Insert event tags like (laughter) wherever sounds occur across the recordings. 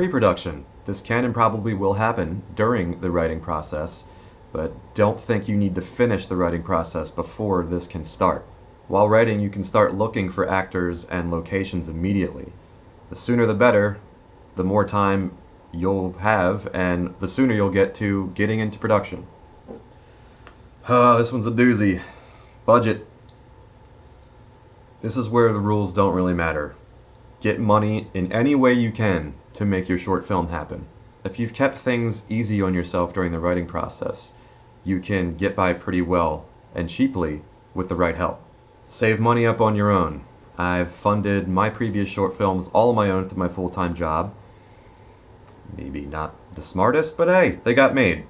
Pre-production. This can and probably will happen during the writing process, but don't think you need to finish the writing process before this can start. While writing, you can start looking for actors and locations immediately. The sooner the better, the more time you'll have, and the sooner you'll get to getting into production. Uh, this one's a doozy. Budget. This is where the rules don't really matter. Get money in any way you can to make your short film happen. If you've kept things easy on yourself during the writing process, you can get by pretty well and cheaply with the right help. Save money up on your own. I've funded my previous short films all on my own through my full-time job. Maybe not the smartest, but hey, they got made.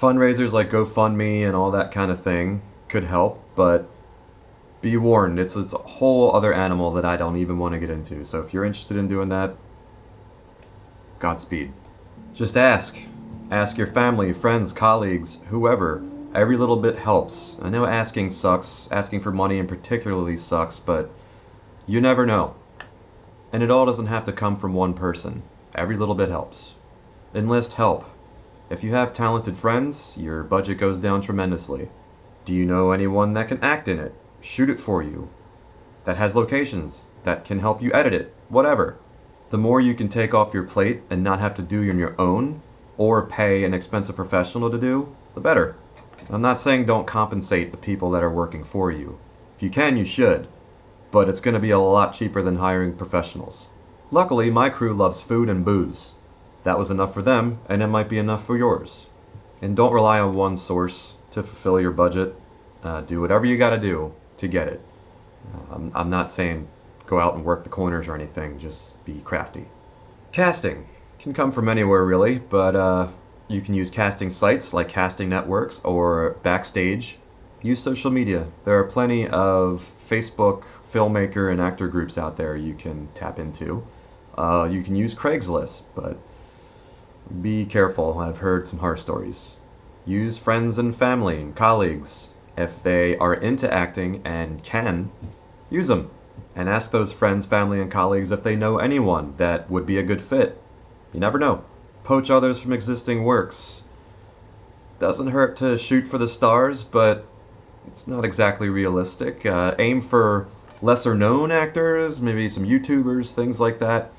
Fundraisers like GoFundMe and all that kind of thing could help, but be warned, it's, it's a whole other animal that I don't even want to get into. So if you're interested in doing that, Godspeed. Just ask. Ask your family, friends, colleagues, whoever. Every little bit helps. I know asking sucks. Asking for money in particularly sucks, but you never know. And it all doesn't have to come from one person. Every little bit helps. Enlist help. If you have talented friends, your budget goes down tremendously. Do you know anyone that can act in it? Shoot it for you. That has locations, that can help you edit it, whatever. The more you can take off your plate and not have to do on your own, or pay an expensive professional to do, the better. I'm not saying don't compensate the people that are working for you. If you can, you should. But it's going to be a lot cheaper than hiring professionals. Luckily, my crew loves food and booze. That was enough for them, and it might be enough for yours. And don't rely on one source to fulfill your budget. Uh, do whatever you got to do to get it. I'm, I'm not saying go out and work the corners or anything, just be crafty. Casting can come from anywhere really, but uh, you can use casting sites like casting networks or Backstage. Use social media. There are plenty of Facebook filmmaker and actor groups out there you can tap into. Uh, you can use Craigslist, but be careful. I've heard some horror stories. Use friends and family and colleagues. If they are into acting and can, use them. And ask those friends, family, and colleagues if they know anyone that would be a good fit. You never know. Poach others from existing works. Doesn't hurt to shoot for the stars, but it's not exactly realistic. Uh, aim for lesser known actors, maybe some YouTubers, things like that.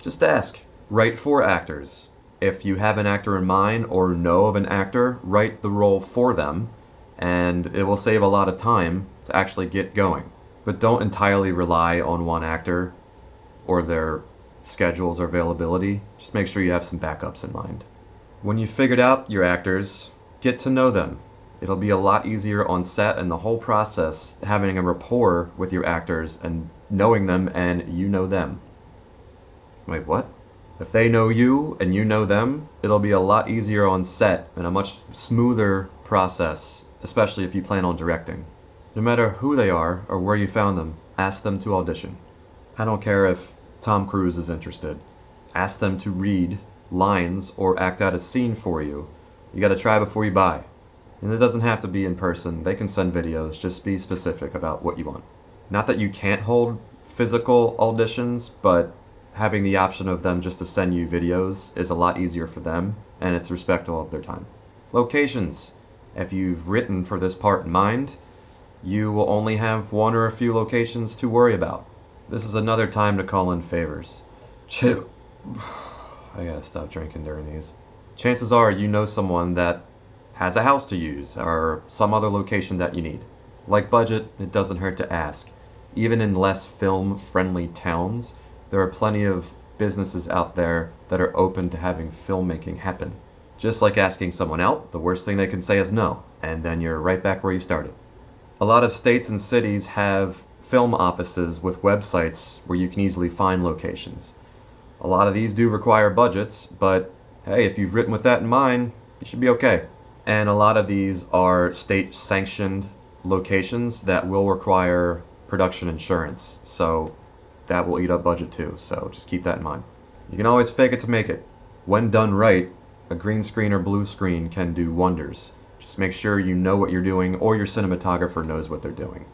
Just ask. Write for actors. If you have an actor in mind or know of an actor, write the role for them, and it will save a lot of time to actually get going. But don't entirely rely on one actor or their schedules or availability. Just make sure you have some backups in mind. When you've figured out your actors, get to know them. It'll be a lot easier on set and the whole process having a rapport with your actors and knowing them and you know them. Wait, what? If they know you and you know them, it'll be a lot easier on set and a much smoother process, especially if you plan on directing. No matter who they are or where you found them, ask them to audition. I don't care if Tom Cruise is interested. Ask them to read lines or act out a scene for you. You gotta try before you buy. And it doesn't have to be in person. They can send videos. Just be specific about what you want. Not that you can't hold physical auditions, but having the option of them just to send you videos is a lot easier for them, and it's respectful of their time. Locations. If you've written for this part in mind, you will only have one or a few locations to worry about. This is another time to call in favors. Chill. (sighs) I gotta stop drinking during these. Chances are you know someone that has a house to use or some other location that you need. Like budget, it doesn't hurt to ask. Even in less film friendly towns, there are plenty of businesses out there that are open to having filmmaking happen. Just like asking someone out, the worst thing they can say is no, and then you're right back where you started. A lot of states and cities have film offices with websites where you can easily find locations. A lot of these do require budgets, but hey, if you've written with that in mind, you should be okay. And a lot of these are state sanctioned locations that will require production insurance. So that will eat up budget too. So just keep that in mind. You can always fake it to make it. When done right, a green screen or blue screen can do wonders. Just make sure you know what you're doing or your cinematographer knows what they're doing.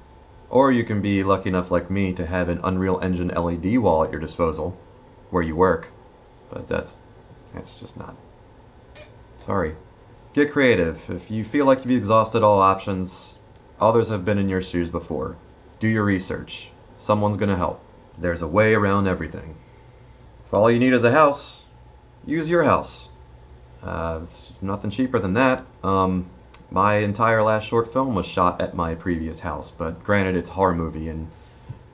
Or you can be lucky enough like me to have an Unreal Engine LED wall at your disposal where you work. But that's It's just not. Sorry. Get creative. If you feel like you've exhausted all options, others have been in your shoes before. Do your research. Someone's gonna help. There's a way around everything. If all you need is a house, use your house. Uh, it's nothing cheaper than that. Um, my entire last short film was shot at my previous house, but granted, it's horror movie and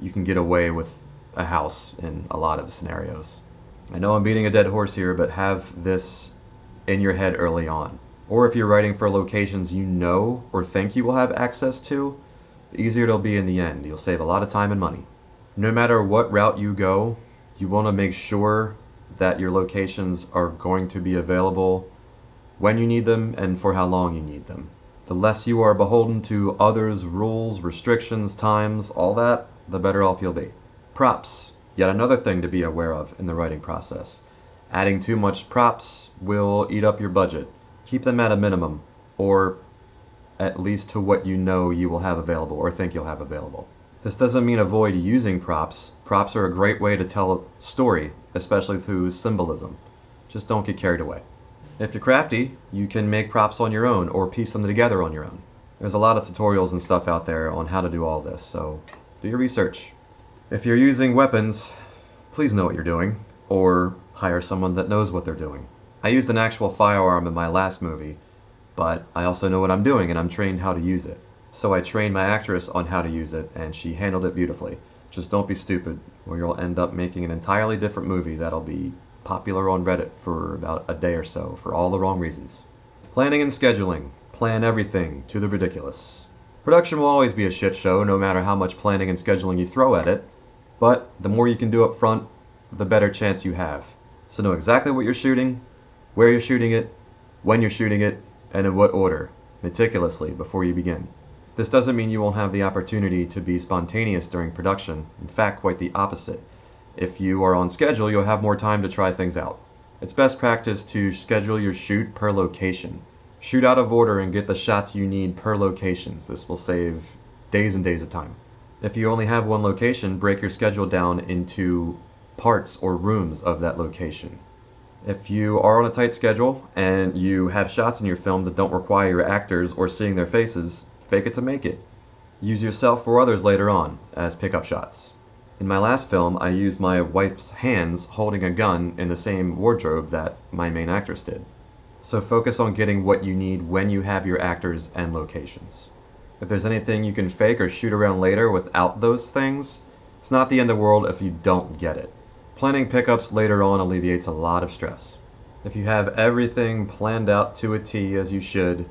you can get away with a house in a lot of scenarios. I know I'm beating a dead horse here, but have this in your head early on. Or if you're writing for locations you know or think you will have access to, the easier it'll be in the end. You'll save a lot of time and money. No matter what route you go, you want to make sure that your locations are going to be available when you need them and for how long you need them. The less you are beholden to others' rules, restrictions, times, all that, the better off you'll be. Props, yet another thing to be aware of in the writing process. Adding too much props will eat up your budget. Keep them at a minimum, or at least to what you know you will have available or think you'll have available. This doesn't mean avoid using props. Props are a great way to tell a story, especially through symbolism. Just don't get carried away. If you're crafty, you can make props on your own or piece them together on your own. There's a lot of tutorials and stuff out there on how to do all this, so do your research. If you're using weapons, please know what you're doing, or hire someone that knows what they're doing. I used an actual firearm in my last movie, but I also know what I'm doing and I'm trained how to use it. So I trained my actress on how to use it, and she handled it beautifully. Just don't be stupid, or you'll end up making an entirely different movie that'll be popular on Reddit for about a day or so for all the wrong reasons. Planning and scheduling. Plan everything to the ridiculous. Production will always be a shit show no matter how much planning and scheduling you throw at it, but the more you can do up front, the better chance you have. So know exactly what you're shooting, where you're shooting it, when you're shooting it, and in what order, meticulously before you begin. This doesn't mean you won't have the opportunity to be spontaneous during production, in fact, quite the opposite. If you are on schedule, you'll have more time to try things out. It's best practice to schedule your shoot per location. Shoot out of order and get the shots you need per locations. This will save days and days of time. If you only have one location, break your schedule down into parts or rooms of that location. If you are on a tight schedule and you have shots in your film that don't require your actors or seeing their faces, Fake it to make it. Use yourself or others later on as pickup shots. In my last film, I used my wife's hands holding a gun in the same wardrobe that my main actress did. So focus on getting what you need when you have your actors and locations. If there's anything you can fake or shoot around later without those things, it's not the end of the world if you don't get it. Planning pickups later on alleviates a lot of stress. If you have everything planned out to a T as you should,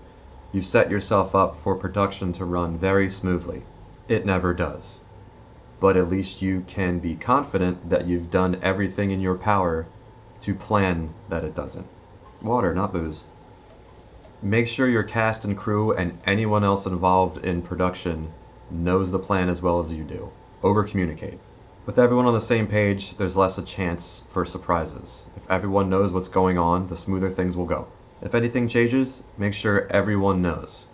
you've set yourself up for production to run very smoothly. It never does. But at least you can be confident that you've done everything in your power to plan that it doesn't. Water, not booze. Make sure your cast and crew and anyone else involved in production knows the plan as well as you do. Over communicate. With everyone on the same page, there's less a chance for surprises. If everyone knows what's going on, the smoother things will go. If anything changes, make sure everyone knows.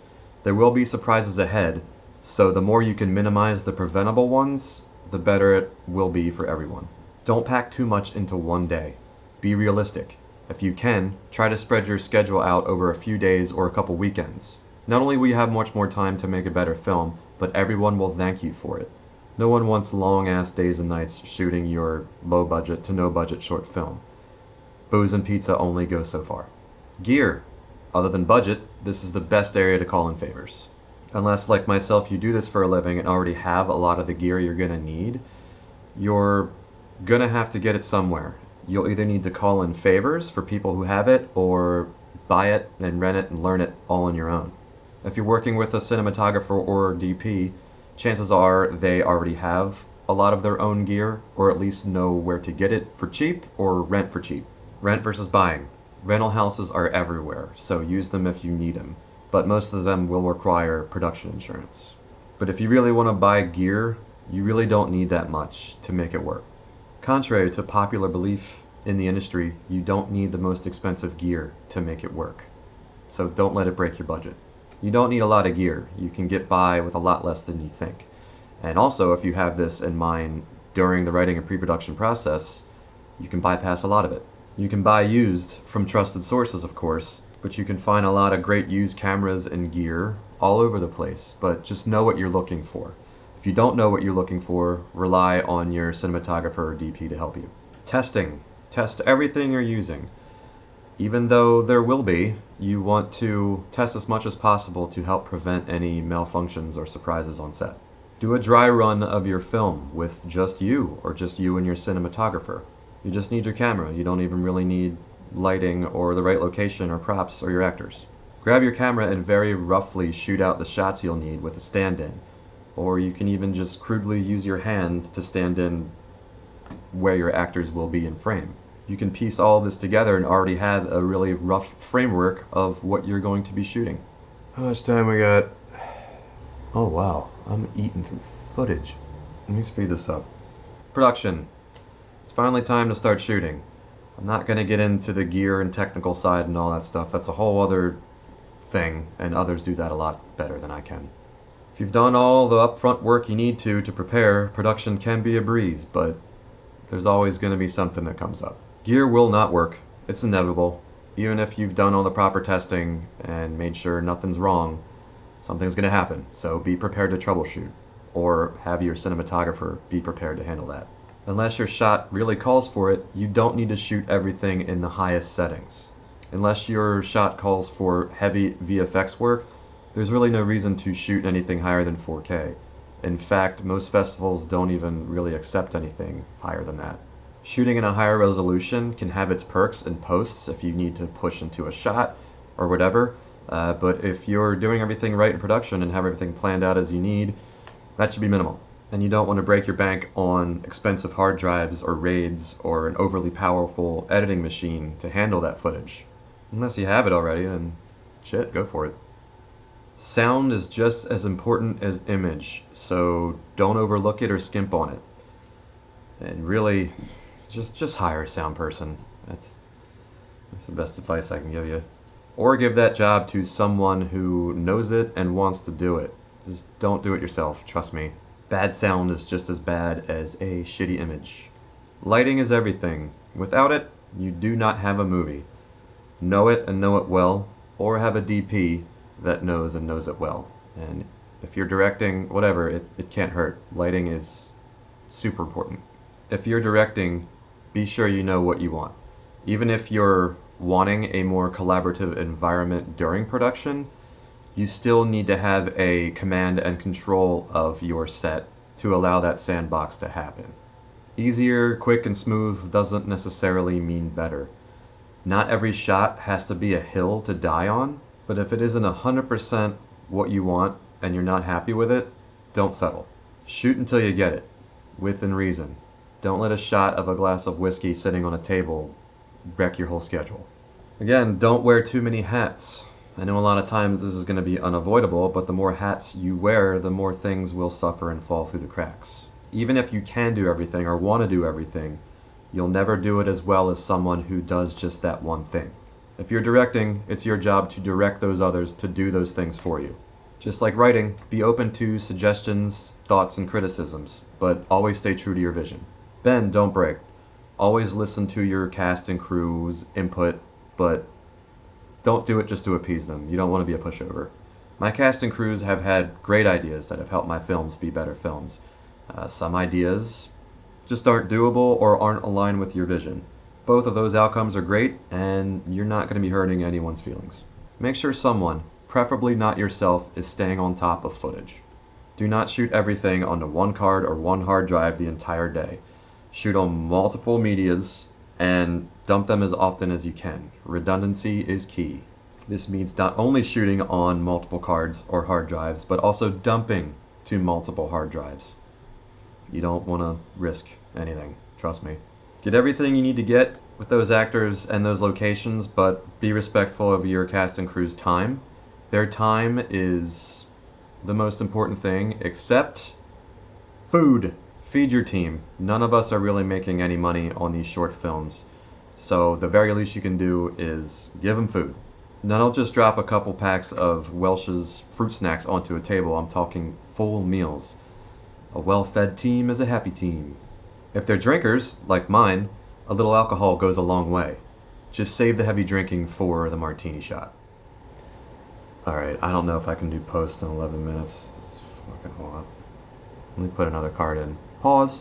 There will be surprises ahead, so the more you can minimize the preventable ones, the better it will be for everyone. Don't pack too much into one day. Be realistic. If you can, try to spread your schedule out over a few days or a couple weekends. Not only will you have much more time to make a better film, but everyone will thank you for it. No one wants long ass days and nights shooting your low budget to no budget short film. Booze and pizza only go so far. Gear. Other than budget, this is the best area to call in favors. Unless, like myself, you do this for a living and already have a lot of the gear you're going to need, you're going to have to get it somewhere. You'll either need to call in favors for people who have it or buy it and rent it and learn it all on your own. If you're working with a cinematographer or DP, chances are they already have a lot of their own gear or at least know where to get it for cheap or rent for cheap. Rent versus buying. Rental houses are everywhere, so use them if you need them, but most of them will require production insurance. But if you really want to buy gear, you really don't need that much to make it work. Contrary to popular belief in the industry, you don't need the most expensive gear to make it work. So don't let it break your budget. You don't need a lot of gear. You can get by with a lot less than you think. And also, if you have this in mind during the writing and pre-production process, you can bypass a lot of it. You can buy used from trusted sources, of course, but you can find a lot of great used cameras and gear all over the place. But just know what you're looking for. If you don't know what you're looking for, rely on your cinematographer or DP to help you. Testing. Test everything you're using. Even though there will be, you want to test as much as possible to help prevent any malfunctions or surprises on set. Do a dry run of your film with just you or just you and your cinematographer. You just need your camera. You don't even really need lighting or the right location or props or your actors. Grab your camera and very roughly shoot out the shots you'll need with a stand-in. Or you can even just crudely use your hand to stand in where your actors will be in frame. You can piece all this together and already have a really rough framework of what you're going to be shooting. How much time we got? Oh wow, I'm eating through footage. Let me speed this up. Production. It's finally time to start shooting. I'm not going to get into the gear and technical side and all that stuff. That's a whole other thing, and others do that a lot better than I can. If you've done all the upfront work you need to to prepare, production can be a breeze, but there's always going to be something that comes up. Gear will not work. It's inevitable. Even if you've done all the proper testing and made sure nothing's wrong, something's going to happen. So be prepared to troubleshoot, or have your cinematographer be prepared to handle that. Unless your shot really calls for it, you don't need to shoot everything in the highest settings. Unless your shot calls for heavy VFX work, there's really no reason to shoot anything higher than 4K. In fact, most festivals don't even really accept anything higher than that. Shooting in a higher resolution can have its perks and posts if you need to push into a shot or whatever, uh, but if you're doing everything right in production and have everything planned out as you need, that should be minimal and you don't want to break your bank on expensive hard drives or RAIDs or an overly powerful editing machine to handle that footage. Unless you have it already, then shit, go for it. Sound is just as important as image, so don't overlook it or skimp on it. And really, just just hire a sound person. That's that's the best advice I can give you. Or give that job to someone who knows it and wants to do it. Just don't do it yourself, trust me. Bad sound is just as bad as a shitty image. Lighting is everything. Without it, you do not have a movie. Know it and know it well, or have a DP that knows and knows it well. And if you're directing, whatever, it, it can't hurt. Lighting is super important. If you're directing, be sure you know what you want. Even if you're wanting a more collaborative environment during production, you still need to have a command and control of your set to allow that sandbox to happen. Easier, quick, and smooth doesn't necessarily mean better. Not every shot has to be a hill to die on, but if it isn't 100% what you want and you're not happy with it, don't settle. Shoot until you get it, within reason. Don't let a shot of a glass of whiskey sitting on a table wreck your whole schedule. Again, don't wear too many hats. I know a lot of times this is going to be unavoidable, but the more hats you wear, the more things will suffer and fall through the cracks. Even if you can do everything or want to do everything, you'll never do it as well as someone who does just that one thing. If you're directing, it's your job to direct those others to do those things for you. Just like writing, be open to suggestions, thoughts, and criticisms, but always stay true to your vision. Bend, don't break. Always listen to your cast and crew's input, but don't do it just to appease them. You don't want to be a pushover. My cast and crews have had great ideas that have helped my films be better films. Uh, some ideas just aren't doable or aren't aligned with your vision. Both of those outcomes are great, and you're not going to be hurting anyone's feelings. Make sure someone, preferably not yourself, is staying on top of footage. Do not shoot everything onto one card or one hard drive the entire day. Shoot on multiple medias and dump them as often as you can. Redundancy is key. This means not only shooting on multiple cards or hard drives, but also dumping to multiple hard drives. You don't want to risk anything, trust me. Get everything you need to get with those actors and those locations, but be respectful of your cast and crew's time. Their time is the most important thing, except food feed your team. None of us are really making any money on these short films. So the very least you can do is give them food. Now don't just drop a couple packs of Welch's fruit snacks onto a table. I'm talking full meals. A well-fed team is a happy team. If they're drinkers, like mine, a little alcohol goes a long way. Just save the heavy drinking for the martini shot. Alright, I don't know if I can do posts in 11 minutes. It's fucking hold. Let me put another card in. Pause.